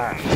path.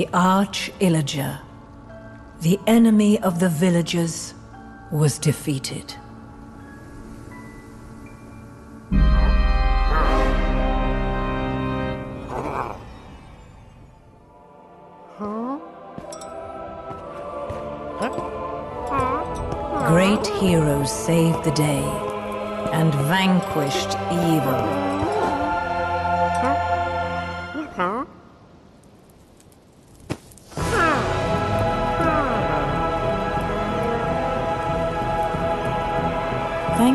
The Arch Illager, the enemy of the villagers, was defeated. Great heroes saved the day and vanquished evil.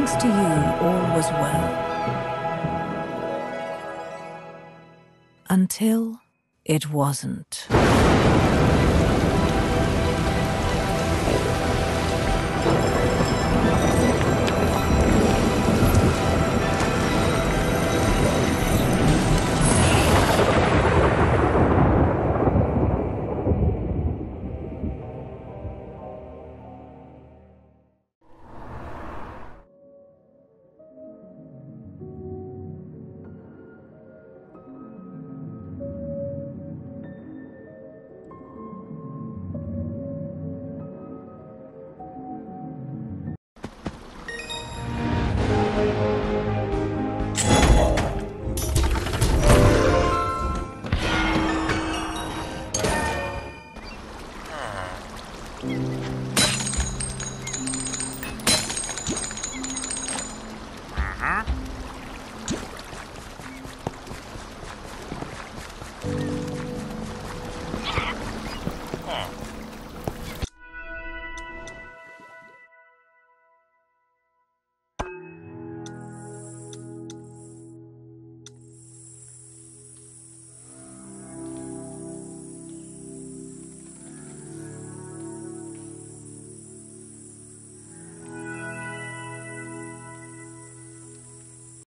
Thanks to you, all was well. Until it wasn't.